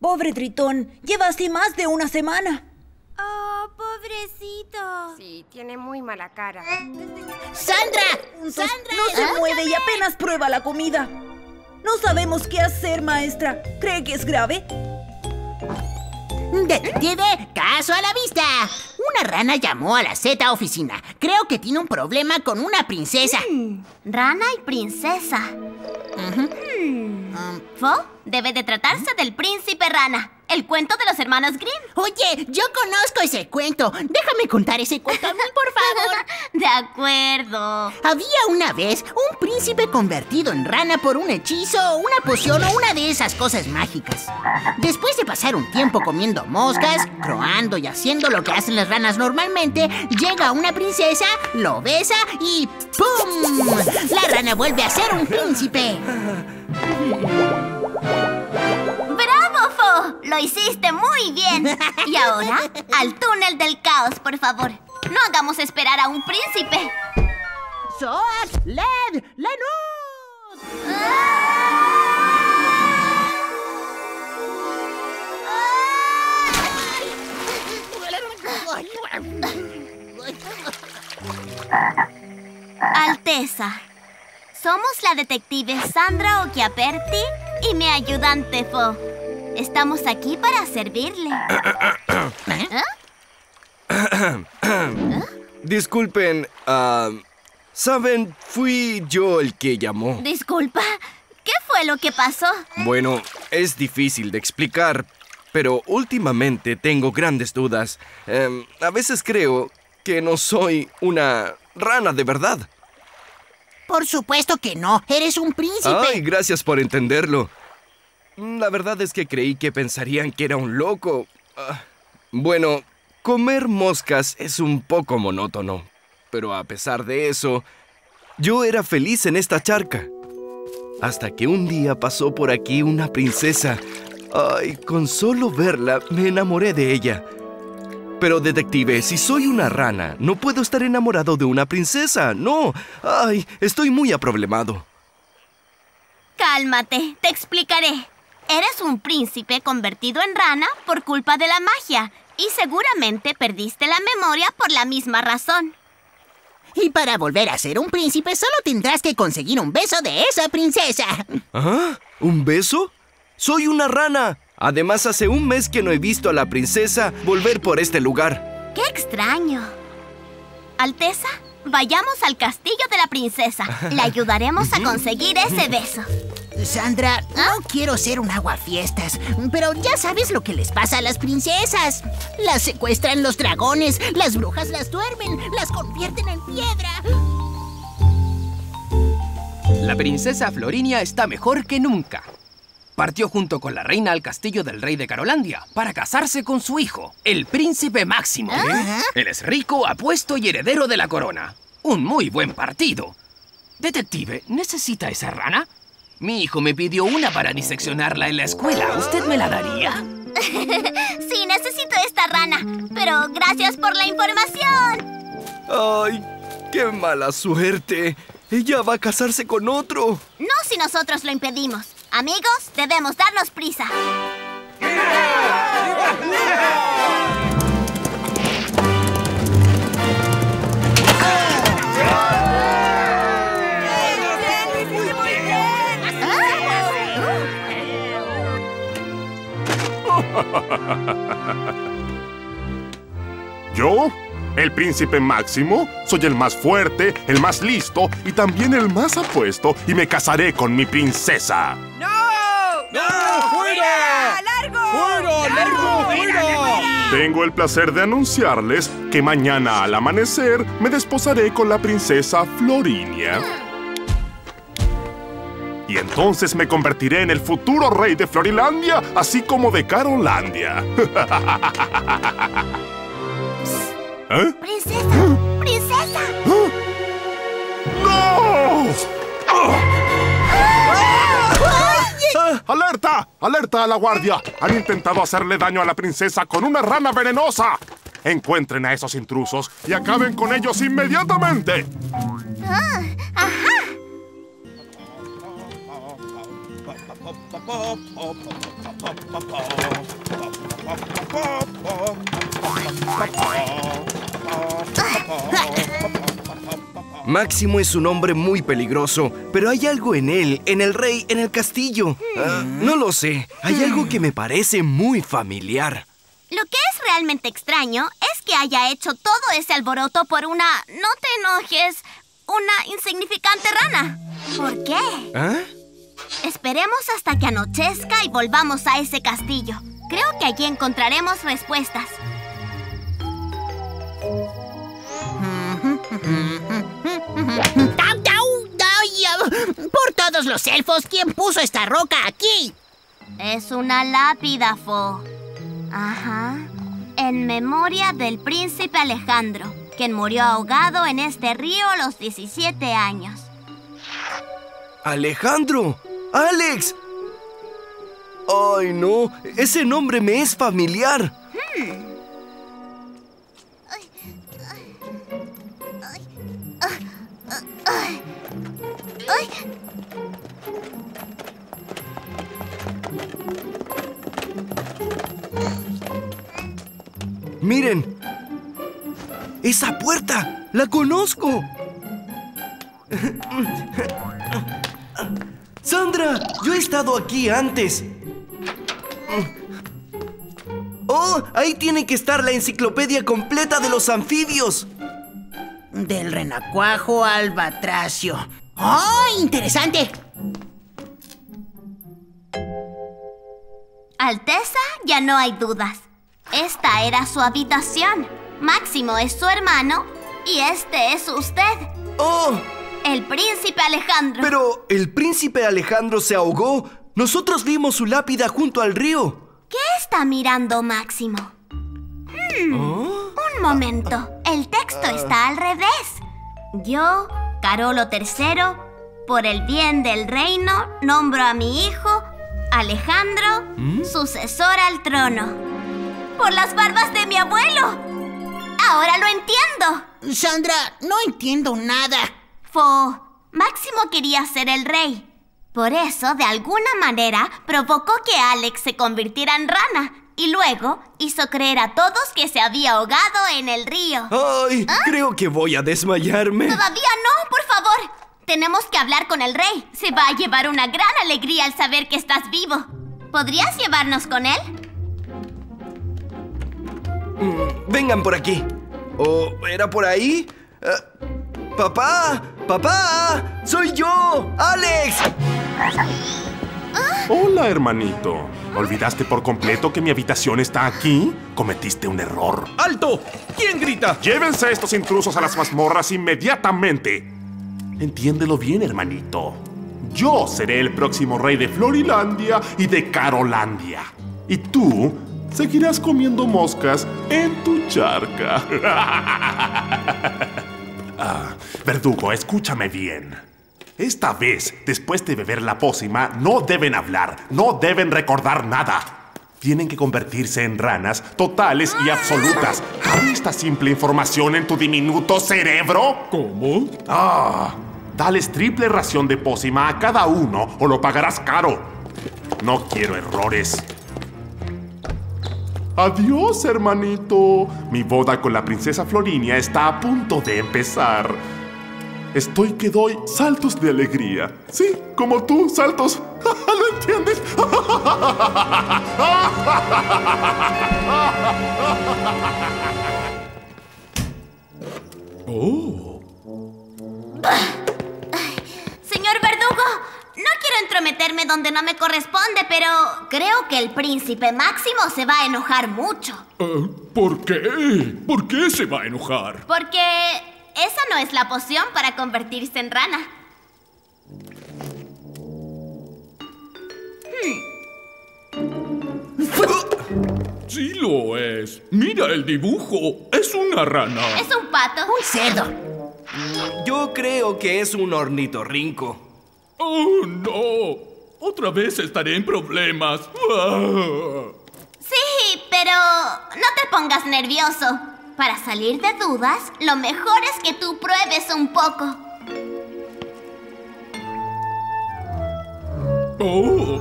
Pobre Tritón, lleva así más de una semana. Oh, pobrecito. Sí, tiene muy mala cara. ¡Sandra! ¡Sandra! No se mueve y apenas prueba la comida. No sabemos qué hacer, maestra. ¿Cree que es grave? Detective, caso a la vista. Una rana llamó a la Z oficina. Creo que tiene un problema con una princesa. Rana y princesa. Um, Fo, debe de tratarse del príncipe rana. El cuento de los hermanos Grimm. Oye, yo conozco ese cuento. Déjame contar ese cuento a mí, por favor. De acuerdo. Había una vez un príncipe convertido en rana por un hechizo, una poción o una de esas cosas mágicas. Después de pasar un tiempo comiendo moscas, croando y haciendo lo que hacen las ranas normalmente, llega una princesa, lo besa y ¡pum! La rana vuelve a ser un príncipe. Lo hiciste muy bien. Y ahora, al túnel del caos, por favor. No hagamos esperar a un príncipe. ¡Soas! ¡Led! ¡Lenuz! Alteza, somos la detective Sandra Occhiaperti y mi ayudante Fo. Estamos aquí para servirle. Disculpen, ah, saben, fui yo el que llamó. Disculpa, ¿qué fue lo que pasó? Bueno, es difícil de explicar, pero últimamente tengo grandes dudas. Em, a veces creo que no soy una rana de verdad. Por supuesto que no, eres un príncipe. Ay, gracias por entenderlo. La verdad es que creí que pensarían que era un loco. Ah, bueno, comer moscas es un poco monótono, pero a pesar de eso, yo era feliz en esta charca. Hasta que un día pasó por aquí una princesa. Ay, con solo verla me enamoré de ella. Pero detective, si soy una rana, no puedo estar enamorado de una princesa. No. Ay, estoy muy aproblemado. Cálmate, te explicaré. Eres un príncipe convertido en rana por culpa de la magia y seguramente perdiste la memoria por la misma razón. Y para volver a ser un príncipe solo tendrás que conseguir un beso de esa princesa. ¿Ah? ¿Un beso? Soy una rana. Además, hace un mes que no he visto a la princesa volver por este lugar. ¡Qué extraño! Alteza, vayamos al castillo de la princesa. Le ayudaremos a conseguir ese beso. Sandra, no quiero ser un aguafiestas, pero ya sabes lo que les pasa a las princesas. Las secuestran los dragones, las brujas las duermen, las convierten en piedra. La princesa Florinia está mejor que nunca. Partió junto con la reina al castillo del rey de Carolandia para casarse con su hijo, el príncipe Máximo. Él es rico, apuesto y heredero de la corona. Un muy buen partido. Detective, ¿necesita esa rana? Mi hijo me pidió una para diseccionarla en la escuela. ¿Usted me la daría? Sí, necesito esta rana, pero gracias por la información. ¡Ay! ¡Qué mala suerte! Ella va a casarse con otro. No si nosotros lo impedimos. Amigos, debemos darnos prisa. ¿Yo? El príncipe Máximo, soy el más fuerte, el más listo y también el más apuesto y me casaré con mi princesa. ¡No! ¡Fuera! ¡Largo! ¡Fuera! ¡Largo! ¡Fuera! Tengo el placer de anunciarles que mañana al amanecer me desposaré con la princesa Florinia. Y entonces me convertiré en el futuro rey de Florilandia, así como de Carolandia. ¿Eh? ¡Princesa! ¡Princesa! ¡No! ¡Alerta! ¡Alerta a la guardia! Han intentado hacerle daño a la princesa con una rana venenosa. Encuentren a esos intrusos y acaben con ellos inmediatamente. Máximo es un hombre muy peligroso, pero hay algo en él, en el rey, en el castillo. Ah, no lo sé, hay algo que me parece muy familiar. Lo que es realmente extraño es que haya hecho todo ese alboroto por una... No te enojes, una insignificante rana. ¿Por qué? ¿Ah? Esperemos hasta que anochezca y volvamos a ese castillo. Creo que allí encontraremos respuestas. Por todos los elfos, ¿quién puso esta roca aquí? Es una lápida, Fo. Ajá. En memoria del príncipe Alejandro, quien murió ahogado en este río a los 17 años. Alejandro, Alex. Ay, no, ese nombre me es familiar. Miren. Esa puerta, la conozco. Sandra, yo he estado aquí antes. Oh, ahí tiene que estar la enciclopedia completa de los anfibios. Del renacuajo al batracio. ¡Oh, interesante! Alteza, ya no hay dudas. Esta era su habitación. Máximo es su hermano y este es usted, Oh, el príncipe Alejandro. pero el príncipe Alejandro se ahogó. Nosotros vimos su lápida junto al río. ¿Qué está mirando Máximo? Hmm, Un momento. El texto está al revés. Yo, Carolo III, por el bien del reino, nombro a mi hijo, Alejandro, sucesor al trono. Por las barbas de mi abuelo. Ahora lo entiendo. Sandra, no entiendo nada. Fo, Máximo quería ser el rey. Por eso, de alguna manera, provocó que Alex se convirtiera en rana y luego hizo creer a todos que se había ahogado en el río. Ay, creo que voy a desmayarme. Todavía no, por favor. Tenemos que hablar con el rey. Se va a llevar una gran alegría al saber que estás vivo. ¿Podrías llevarnos con él? Vengan por aquí. ¿O era por ahí? Eh, ¡Papá! ¡Papá! ¡Soy yo! ¡Alex! Hola, hermanito. ¿Olvidaste por completo que mi habitación está aquí? Cometiste un error. ¡Alto! ¿Quién grita? Llévense a estos intrusos a las mazmorras inmediatamente. Entiéndelo bien, hermanito. Yo seré el próximo rey de Florilandia y de Carolandia. Y tú seguirás comiendo moscas en tu charca. Ah, verdugo, escúchame bien. Esta vez, después de beber la pócima, no deben hablar, no deben recordar nada. Tienen que convertirse en ranas totales y absolutas. ¿Cabe esta simple información en tu diminuto cerebro? ¿Cómo? Ah, dales triple ración de pócima a cada uno o lo pagarás caro. No quiero errores. Adiós, hermanito. Mi boda con la princesa Florinia está a punto de empezar. Estoy que doy saltos de alegría. Sí, como tú, saltos. ¿Lo entiendes? Oh. Señor Verdugo, no quiero entrometerme donde no me corresponde, pero creo que el príncipe Máximo se va a enojar mucho. Eh, ¿Por qué? ¿Por qué se va a enojar? Porque esa no es la poción para convertirse en rana. Sí lo es. Mira el dibujo. Es una rana. ¿Es un pato? Un cerdo. Yo creo que es un ornitorrinco. Oh, no. Otra vez estaré en problemas. Sí, pero no te pongas nervioso. Para salir de dudas, lo mejor es que tú pruebes un poco. Oh.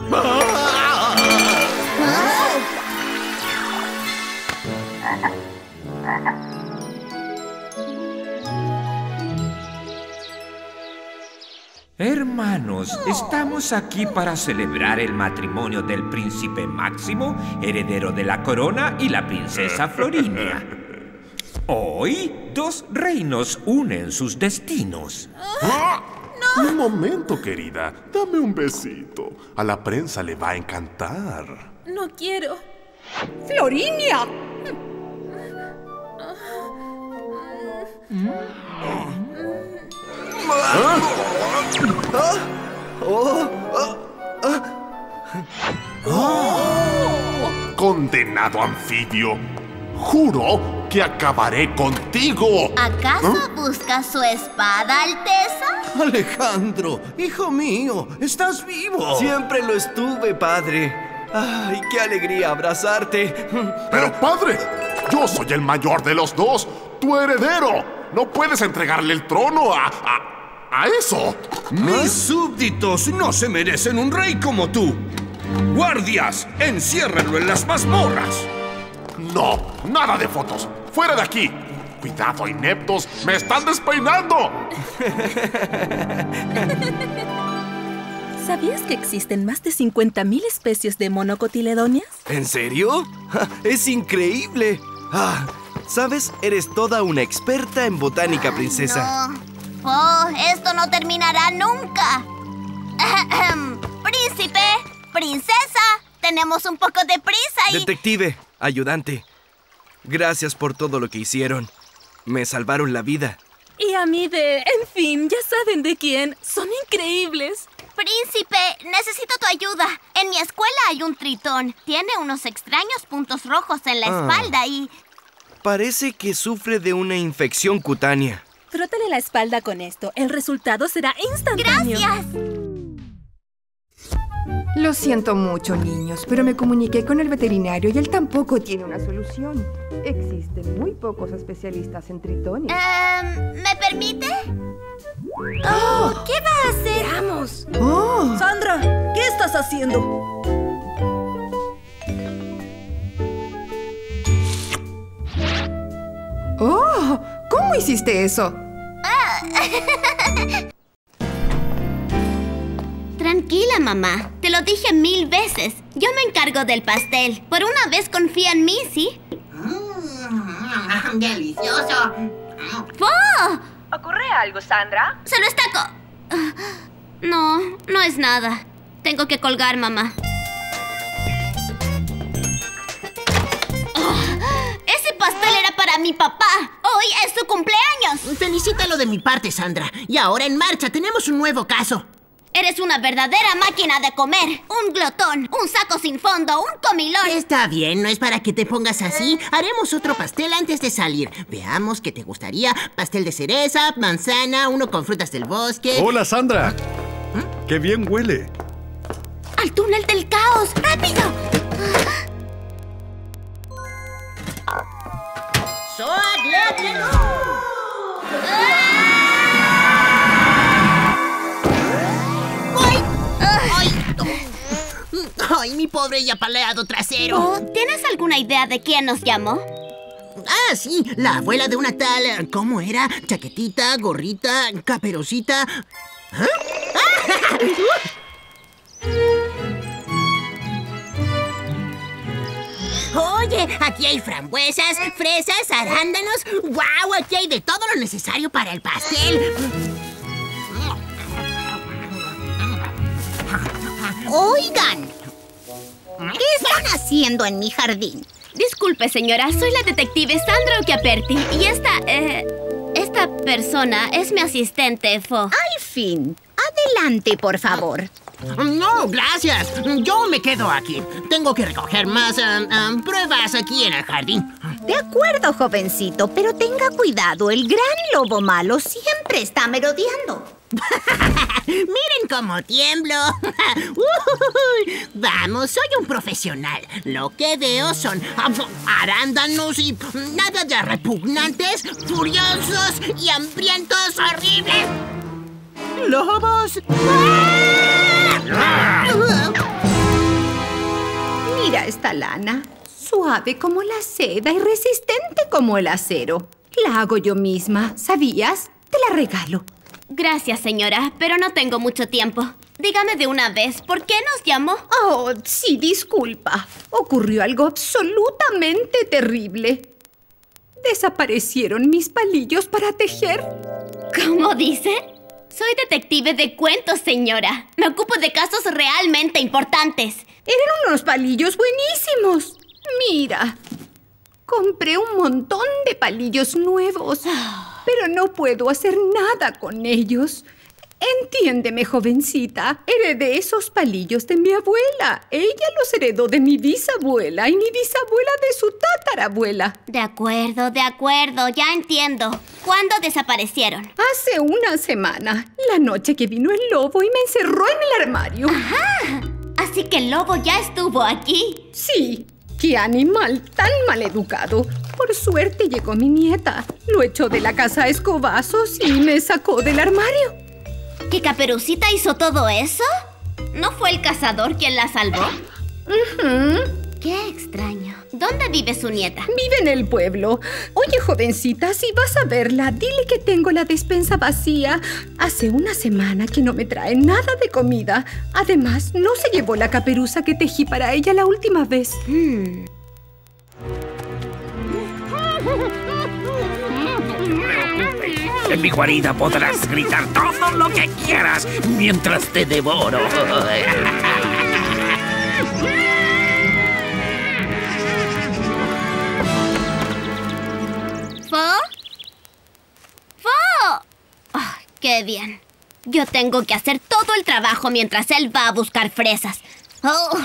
Hermanos, estamos aquí para celebrar el matrimonio del príncipe Máximo, heredero de la corona, y la princesa Florinia. Hoy, dos reinos unen sus destinos. Un momento, querida. Dame un besito. A la prensa le va a encantar. No quiero. ¡Florinia! Condenado anfibio. Juro que acabaré contigo. ¿Acaso busca su espada, Alteza? Alejandro, hijo mío, estás vivo. Siempre lo estuve, padre. ¡Ay, qué alegría abrazarte! Pero padre, yo soy el mayor de los dos, tu heredero. No puedes entregarle el trono a... a, a eso. Mis súbditos no se merecen un rey como tú. Guardias, enciérrenlo en las mazmorras. No, nada de fotos. Fuera de aquí. Cuidado, ineptos. Me están despeinando. ¿Sabías que existen más de 50.000 especies de monocotiledonias? ¿En serio? ¡Es increíble! Ah, ¿Sabes? Eres toda una experta en botánica, princesa. No. Oh, esto no terminará nunca. Príncipe, princesa, tenemos un poco de prisa y... Detective, ayudante. Gracias por todo lo que hicieron. Me salvaron la vida. Y a mí de... En fin, ya saben de quién. Son increíbles. Príncipe, necesito tu ayuda. En mi escuela hay un tritón. Tiene unos extraños puntos rojos en la Ah. espalda y... Parece que sufre de una infección cutánea. Frótale la espalda con esto. El resultado será instantáneo. ¡Gracias! Lo siento mucho, niños, pero me comuniqué con el veterinario y él tampoco tiene una solución. Existen muy pocos especialistas en tritones. Em, ¿Me permite? Oh, ¿Qué va a hacer? ¡Vamos! ¡Oh! Sandra, ¿qué estás haciendo? ¡Oh! ¿Cómo hiciste eso? Tranquila, mamá. Te lo dije mil veces. Yo me encargo del pastel. Por una vez confía en mí, ¿sí? Mm, Delicioso. ¡Oh! ¿Ocurre algo, Sandra? ¡Se lo está co- Ah, No, no es nada. Tengo que colgar, mamá. Ah, Ese pastel era para mi papá. Hoy es su cumpleaños. Felicítalo de mi parte, Sandra. Y ahora en marcha, tenemos un nuevo caso. Eres una verdadera máquina de comer. Un glotón, un saco sin fondo, un comilón. Está bien, no es para que te pongas así. Haremos otro pastel antes de salir. Veamos qué te gustaría. Pastel de cereza, manzana, uno con frutas del bosque. Hola, Sandra. ¡Qué bien huele! ¡Al túnel del caos! ¡Rápido! ¡Ay, mi pobre y apaleado trasero! Oh, ¿Tienes alguna idea de quién nos llamó? Ah, sí, la abuela de una tal... ¿Cómo era? Chaquetita, gorrita, caperucita... ¿Ah? Aquí hay frambuesas, fresas, arándanos. ¡Guau! Aquí hay de todo lo necesario para el pastel. Oigan, ¿qué están haciendo en mi jardín? Disculpe, señora, soy la detective Sandra Occhiaperti y esta, eh, esta persona es mi asistente, Fo. Al fin, adelante, por favor. No, gracias. Yo me quedo aquí. Tengo que recoger más ah, ah, pruebas aquí en el jardín. De acuerdo, jovencito, pero tenga cuidado, el gran lobo malo siempre está merodeando. Miren cómo tiemblo. Uy, Vamos, soy un profesional. Lo que veo son arándanos y nada de repugnantes, furiosos y hambrientos horribles. ¡Lobos! ¡Ah! Esta lana. Suave como la seda y resistente como el acero. La hago yo misma, ¿sabías? Te la regalo. Gracias, señora, pero no tengo mucho tiempo. Dígame de una vez, ¿por qué nos llamó? Oh, sí, disculpa. Ocurrió algo absolutamente terrible. Desaparecieron mis palillos para tejer. ¿Cómo dice? Soy detective de cuentos, señora. Me ocupo de casos realmente importantes. Eran unos palillos buenísimos. Mira, compré un montón de palillos nuevos, pero no puedo hacer nada con ellos. Entiéndeme, jovencita. Heredé esos palillos de mi abuela. Ella los heredó de mi bisabuela y mi bisabuela de su tatarabuela. De acuerdo, de acuerdo, ya entiendo. ¿Cuándo desaparecieron? Hace una semana, la noche que vino el lobo y me encerró en el armario. Ajá. Así que el lobo ya estuvo aquí. Sí. ¡Qué animal tan maleducado! Por suerte llegó mi nieta. Lo echó de la casa a escobazos y me sacó del armario. ¿Que Caperucita hizo todo eso? ¿No fue el cazador quien la salvó? Qué extraño. ¿Dónde vive su nieta? Vive en el pueblo. Oye, jovencita, si vas a verla, dile que tengo la despensa vacía. Hace una semana que no me trae nada de comida. Además, no se llevó la caperuza que tejí para ella la última vez. Hmm. En mi guarida podrás gritar todo lo que quieras mientras te devoro. Ah, ¡Qué bien! Yo tengo que hacer todo el trabajo mientras él va a buscar fresas. Oh.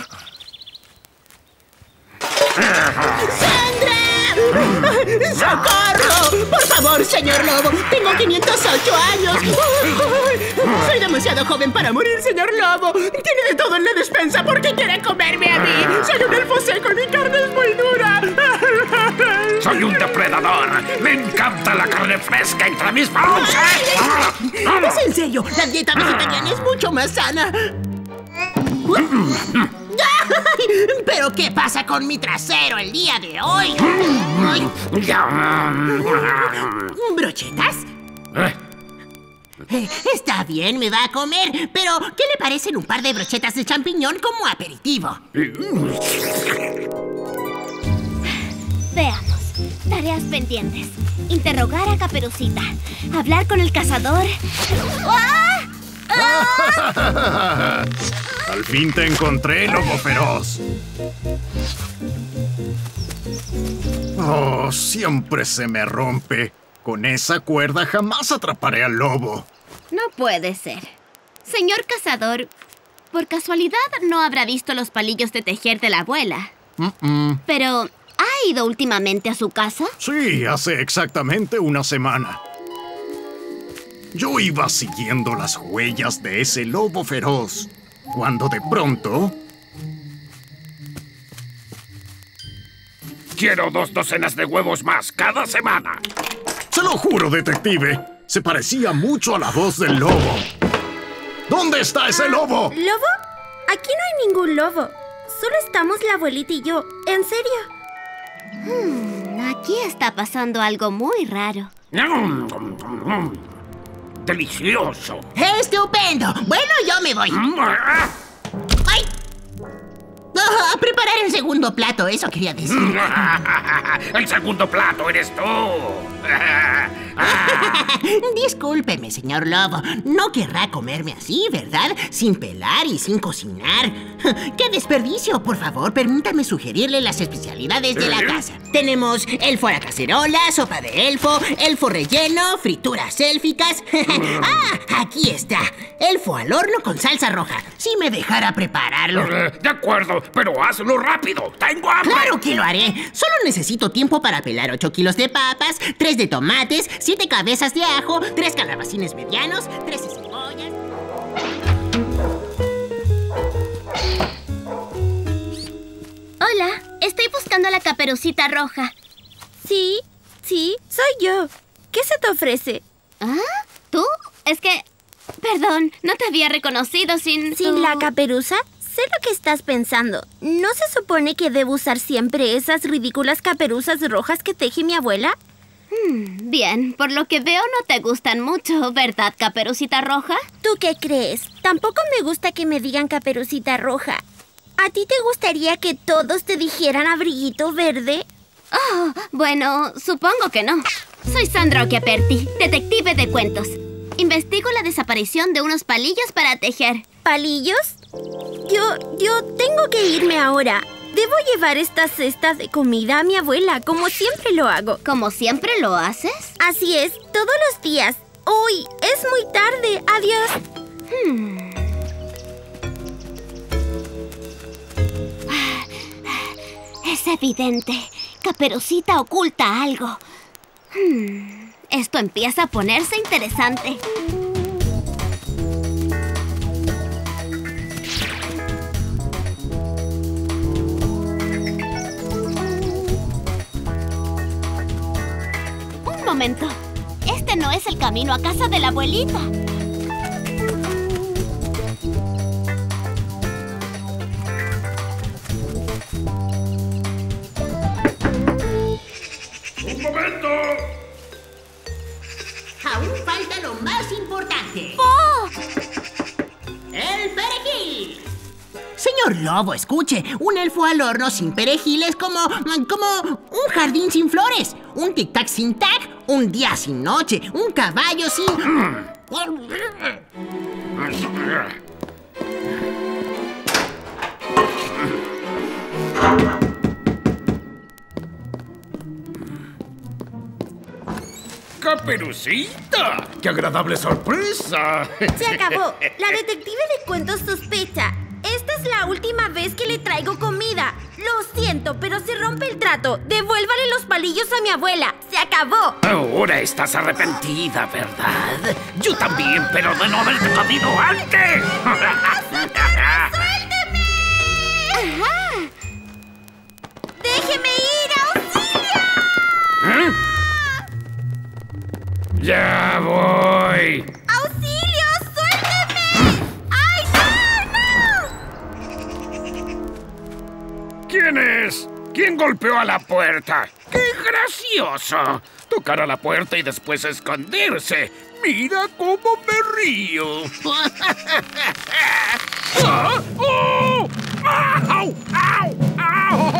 ¡Socorro! Por favor, señor Lobo. Tengo 508 años. Soy demasiado joven para morir, señor Lobo. Tiene de todo en la despensa porque quiere comerme a mí. Soy un elfo seco y mi carne es muy dura. Soy un depredador. Me encanta la carne fresca entre mis fauces. Es en serio, la dieta vegetariana es mucho más sana. ¿Pero qué pasa con mi trasero el día de hoy? Ay. ¿Brochetas? Eh, Está bien, me va a comer, pero ¿qué le parecen un par de brochetas de champiñón como aperitivo? Veamos. Tareas pendientes. Interrogar a Caperucita. Hablar con el cazador. ¡Ah! ¡Ah! Al fin te encontré, lobo feroz. Oh, siempre se me rompe. Con esa cuerda jamás atraparé al lobo. No puede ser. Señor cazador, por casualidad no habrá visto los palillos de tejer de la abuela. Pero, ¿ha ido últimamente a su casa? Sí, hace exactamente una semana. Yo iba siguiendo las huellas de ese lobo feroz, cuando de pronto... Quiero dos docenas de huevos más cada semana. Se lo juro, detective, se parecía mucho a la voz del lobo. ¿Dónde está ese lobo? ¿Lobo? Aquí no hay ningún lobo. Solo estamos la abuelita y yo. En serio. Hmm, aquí está pasando algo muy raro. Delicioso. ¡Estupendo! Bueno, yo me voy. ¡Ay! Ah, a preparar el segundo plato, eso quería decir. El segundo plato eres tú. Discúlpeme, señor Lobo. No querrá comerme así, ¿verdad? Sin pelar y sin cocinar. ¡Qué desperdicio! Por favor, permítame sugerirle las especialidades de la casa. Tenemos elfo a la cacerola, sopa de elfo, elfo relleno, frituras élficas. ¡Ah! Aquí está. Elfo al horno con salsa roja. Si me dejara prepararlo. De acuerdo, pero hazlo rápido. Tengo hambre. Claro que lo haré. Solo necesito tiempo para pelar 8 kilos de papas, 3 de tomates, 7 cabezas de ajo, 3 calabacines medianos, 13 cebollas. Hola, estoy buscando a la caperucita roja. Sí, sí, soy yo. ¿Qué se te ofrece? ¿Ah? ¿Tú? Es que... Perdón, no te había reconocido sin... ¿Sin tu- la caperuza? Sé lo que estás pensando. ¿No se supone que debo usar siempre esas ridículas caperuzas rojas que teje mi abuela? Hmm, bien, por lo que veo no te gustan mucho, ¿verdad, Caperucita Roja? ¿Tú qué crees? Tampoco me gusta que me digan Caperucita Roja. ¿A ti te gustaría que todos te dijeran abriguito verde? Oh, bueno, supongo que no. Soy Sandra Occhiaperti, detective de cuentos. Investigo la desaparición de unos palillos para tejer. ¿Palillos? Yo, yo tengo que irme ahora. Debo llevar estas cestas de comida a mi abuela, como siempre lo hago. ¿Como siempre lo haces? Así es, todos los días. Uy, es muy tarde. Adiós. Hmm. Es evidente. Caperucita oculta algo. Hmm. Esto empieza a ponerse interesante. Momento. Este no es el camino a casa de la abuelita. ¡Un momento! Aún falta lo más importante. ¡Oh! ¡El perejil! Señor Lobo, escuche, un elfo al horno sin perejil es como, como un jardín sin flores, un tic-tac sin tac, un día sin noche, un caballo sin... ¡Caperucita! ¡Qué agradable sorpresa! Se acabó. La detective de cuentos sospecha. Esta es la última vez que le traigo comida. Lo siento, pero se rompe el trato. Devuélvale los palillos a mi abuela. Se acabó. Ahora estás arrepentida, ¿verdad? Yo también, pero de no haberte comido antes. ¡Suélteme! Ajá. ¡Déjeme ir! ¡Auxilio! ¿Eh? ¡Ya voy! ¿Quién es? ¿Quién golpeó a la puerta? ¡Qué gracioso! Tocar a la puerta y después esconderse. Mira cómo me río. ¡Ah! ¡Oh! ¡Au! ¡Au! ¡Au!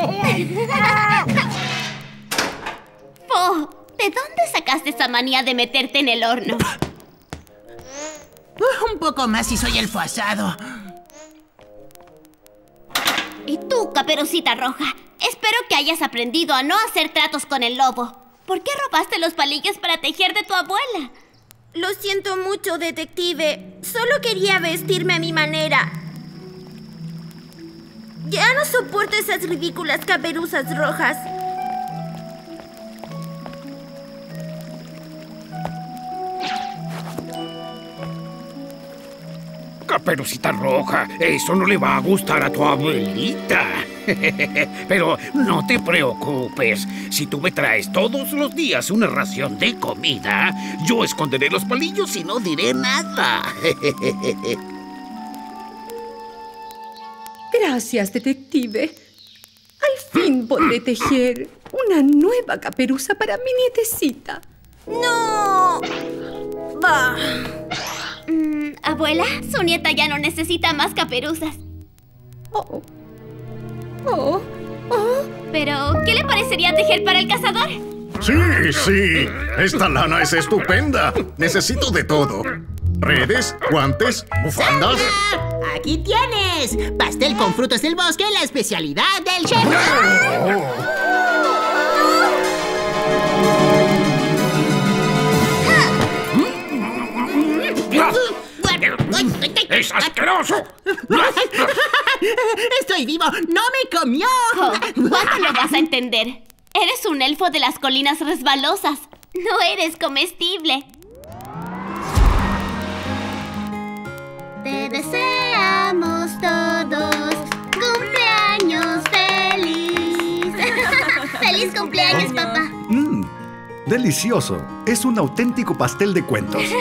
Po, ¿de dónde sacaste esa manía de meterte en el horno? Un poco más y soy el asado. Y tú, Caperucita Roja, espero que hayas aprendido a no hacer tratos con el lobo. ¿Por qué robaste los palillos para tejer de tu abuela? Lo siento mucho, detective. Solo quería vestirme a mi manera. Ya no soporto esas ridículas caperuzas rojas. Caperucita Roja, eso no le va a gustar a tu abuelita. Pero no te preocupes. Si tú me traes todos los días una ración de comida, yo esconderé los palillos y no diré nada. Gracias, detective. Al fin podré tejer una nueva caperuza para mi nietecita. ¡No! Bah. Abuela, su nieta ya no necesita más caperuzas. Oh. Oh. Oh. Pero, ¿qué le parecería tejer para el cazador? Sí, sí. Esta lana es estupenda. Necesito de todo. Redes, guantes, bufandas. ¡Aquí tienes! Pastel con frutos del bosque, la especialidad del chef. Asqueroso! ¡Estoy vivo! ¡No me comió! Oh, ¿Cuándo lo vas a entender? Eres un elfo de las colinas resbalosas. No eres comestible. Te deseamos todos cumpleaños feliz. ¡Feliz cumpleaños, papá! Mmm, delicioso. Es un auténtico pastel de cuentos.